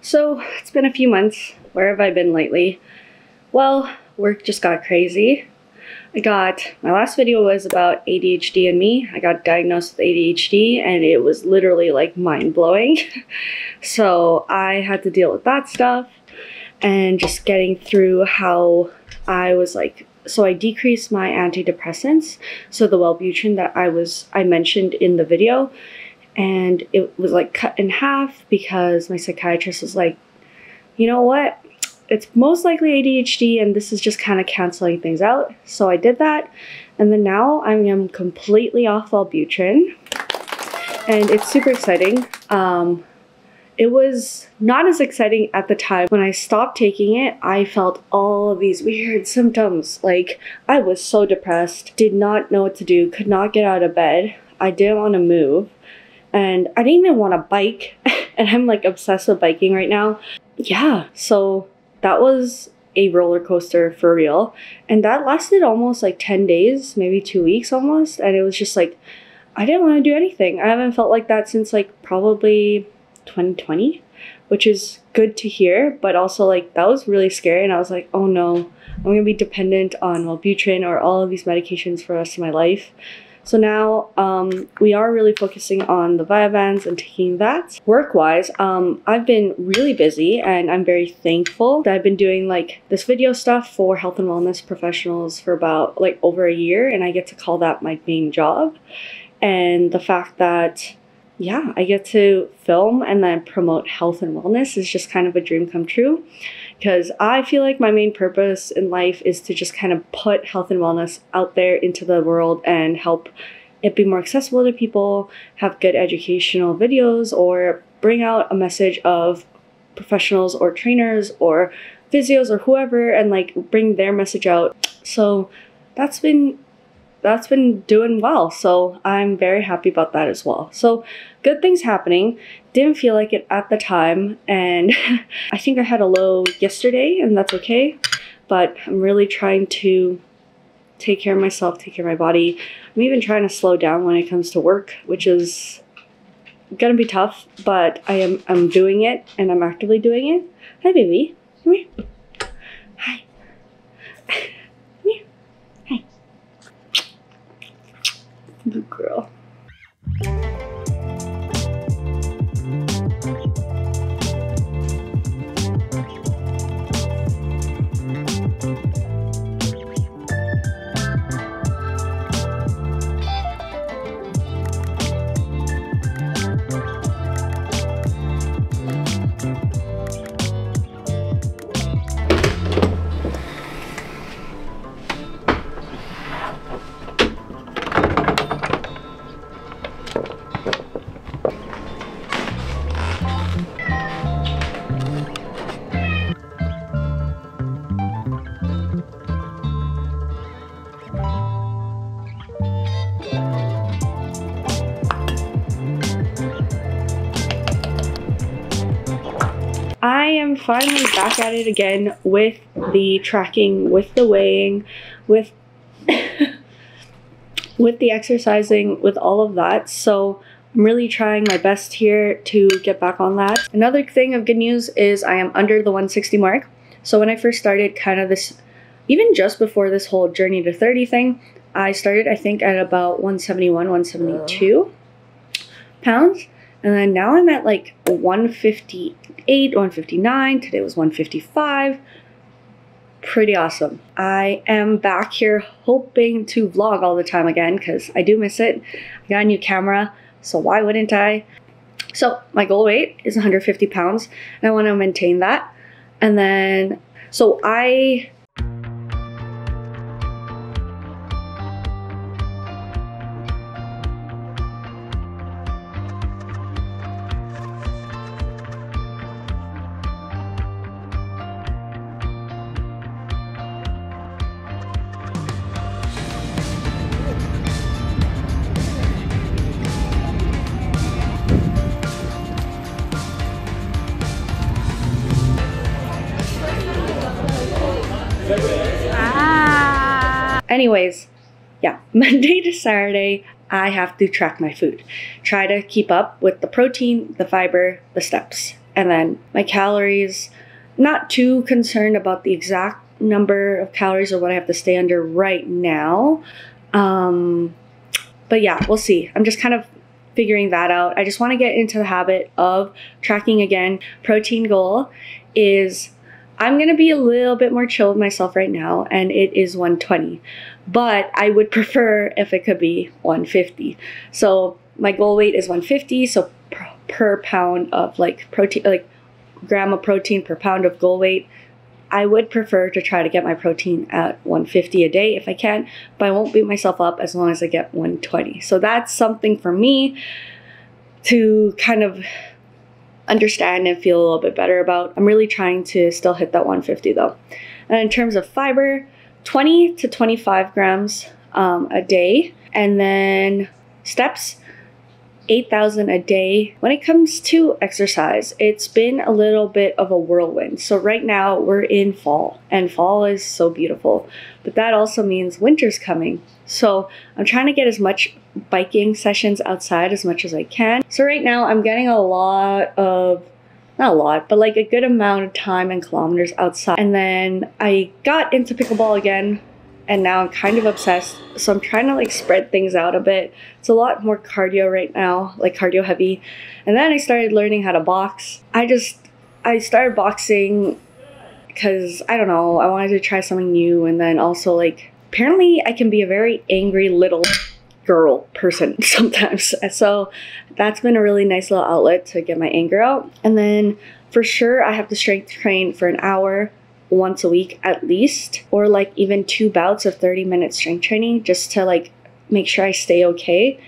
So, it's been a few months. Where have I been lately? Well, work just got crazy. I got my last video was about ADHD and me. I got diagnosed with ADHD and it was literally like mind blowing. so, I had to deal with that stuff and just getting through how I was like so I decreased my antidepressants, so the Wellbutrin that I was I mentioned in the video and it was like cut in half because my psychiatrist was like, you know what? It's most likely ADHD, and this is just kind of canceling things out. So I did that, and then now I am completely off Wellbutrin, and it's super exciting. Um, it was not as exciting at the time. When I stopped taking it, I felt all of these weird symptoms. Like, I was so depressed, did not know what to do, could not get out of bed. I didn't want to move and I didn't even want to bike, and I'm like obsessed with biking right now. Yeah, so that was a roller coaster for real, and that lasted almost like 10 days, maybe two weeks almost, and it was just like, I didn't want to do anything. I haven't felt like that since like probably 2020, which is good to hear, but also like that was really scary, and I was like, oh no, I'm gonna be dependent on Wellbutrin or all of these medications for the rest of my life. So now um, we are really focusing on the Vyvanse and taking that. Work-wise, um, I've been really busy and I'm very thankful that I've been doing like this video stuff for health and wellness professionals for about like over a year and I get to call that my main job. And the fact that yeah, I get to film and then promote health and wellness is just kind of a dream come true because I feel like my main purpose in life is to just kind of put health and wellness out there into the world and help it be more accessible to people, have good educational videos, or bring out a message of professionals or trainers or physios or whoever and like bring their message out. So that's been that's been doing well. So I'm very happy about that as well. So good things happening. Didn't feel like it at the time. And I think I had a low yesterday and that's okay. But I'm really trying to take care of myself, take care of my body. I'm even trying to slow down when it comes to work, which is gonna be tough, but I am I'm doing it and I'm actively doing it. Hi baby. Come here. Hi. Good girl. Am finally back at it again with the tracking, with the weighing, with with the exercising, with all of that. So I'm really trying my best here to get back on that. Another thing of good news is I am under the 160 mark. So when I first started kind of this, even just before this whole journey to 30 thing, I started I think at about 171, 172 pounds. And then now I'm at like 158, 159. Today was 155. Pretty awesome. I am back here hoping to vlog all the time again because I do miss it. I got a new camera, so why wouldn't I? So my goal weight is 150 pounds and I want to maintain that. And then, so I Anyways, yeah, Monday to Saturday, I have to track my food. Try to keep up with the protein, the fiber, the steps, and then my calories. Not too concerned about the exact number of calories or what I have to stay under right now. Um, but yeah, we'll see. I'm just kind of figuring that out. I just want to get into the habit of tracking again. Protein goal is I'm going to be a little bit more chill with myself right now, and it is 120. But I would prefer if it could be 150. So my goal weight is 150. So per, per pound of like protein, like gram of protein per pound of goal weight. I would prefer to try to get my protein at 150 a day if I can, but I won't beat myself up as long as I get 120. So that's something for me to kind of understand and feel a little bit better about. I'm really trying to still hit that 150 though. And in terms of fiber, 20 to 25 grams um, a day. And then steps, 8,000 a day. When it comes to exercise, it's been a little bit of a whirlwind. So, right now we're in fall, and fall is so beautiful, but that also means winter's coming. So, I'm trying to get as much biking sessions outside as much as I can. So right now I'm getting a lot of not a lot, but like a good amount of time and kilometers outside. And then I got into pickleball again and now I'm kind of obsessed. So I'm trying to like spread things out a bit. It's a lot more cardio right now, like cardio heavy. And then I started learning how to box. I just I started boxing because I don't know, I wanted to try something new and then also like apparently I can be a very angry little girl person sometimes. So that's been a really nice little outlet to get my anger out. And then for sure, I have to strength train for an hour once a week at least, or like even two bouts of 30 minute strength training just to like make sure I stay okay.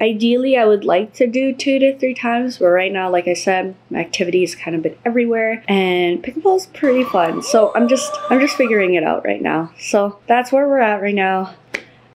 Ideally, I would like to do two to three times, but right now, like I said, my activity is kind of been everywhere, and pickleball is pretty fun. So I'm just I'm just figuring it out right now. So that's where we're at right now.